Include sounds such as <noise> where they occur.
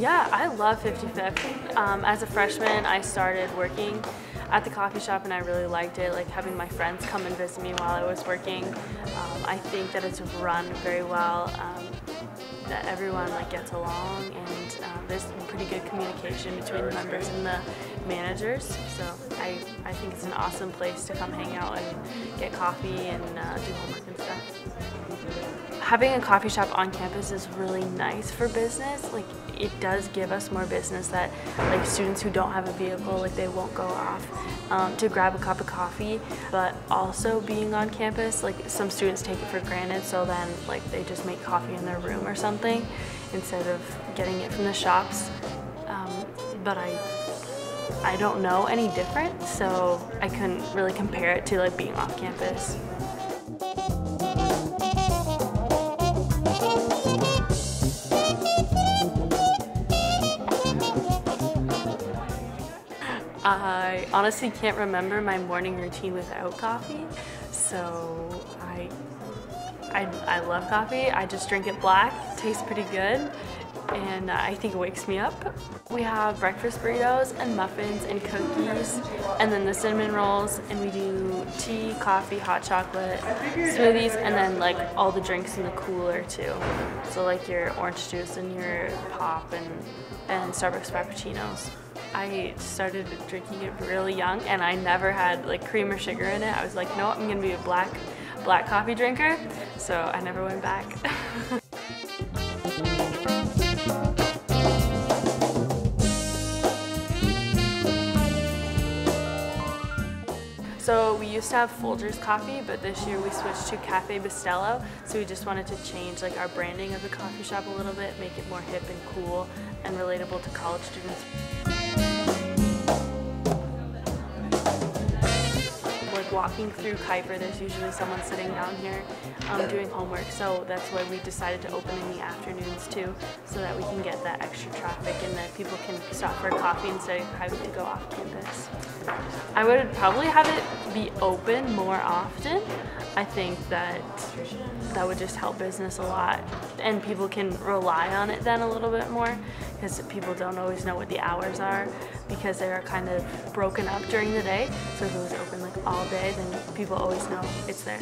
Yeah, I love 55th. Um, as a freshman, I started working at the coffee shop and I really liked it, like having my friends come and visit me while I was working. Um, I think that it's run very well, um, that everyone like gets along and um, there's pretty good communication between the members and the managers. So I, I think it's an awesome place to come hang out and get coffee and uh, do homework and stuff. Having a coffee shop on campus is really nice for business. Like it does give us more business that like students who don't have a vehicle, like they won't go off um, to grab a cup of coffee. But also being on campus, like some students take it for granted, so then like they just make coffee in their room or something instead of getting it from the shops. Um, but I I don't know any different, so I couldn't really compare it to like being off campus. I honestly can't remember my morning routine without coffee, so I, I, I love coffee. I just drink it black, tastes pretty good, and I think it wakes me up. We have breakfast burritos and muffins and cookies, and then the cinnamon rolls, and we do tea, coffee, hot chocolate, smoothies, and then like all the drinks in the cooler too. So like your orange juice and your pop and, and Starbucks Frappuccinos. I started drinking it really young and I never had like cream or sugar in it. I was like, no, I'm gonna be a black, black coffee drinker. So I never went back. <laughs> So we used to have Folgers coffee, but this year we switched to Cafe Bustelo. So we just wanted to change like our branding of the coffee shop a little bit, make it more hip and cool and relatable to college students. Walking through Kuiper, there's usually someone sitting down here um, doing homework. So that's why we decided to open in the afternoons too, so that we can get that extra traffic and that people can stop for coffee instead of having to go off campus. I would probably have it be open more often. I think that that would just help business a lot and people can rely on it then a little bit more because people don't always know what the hours are because they are kind of broken up during the day. So if it was open like all day, then people always know it's there.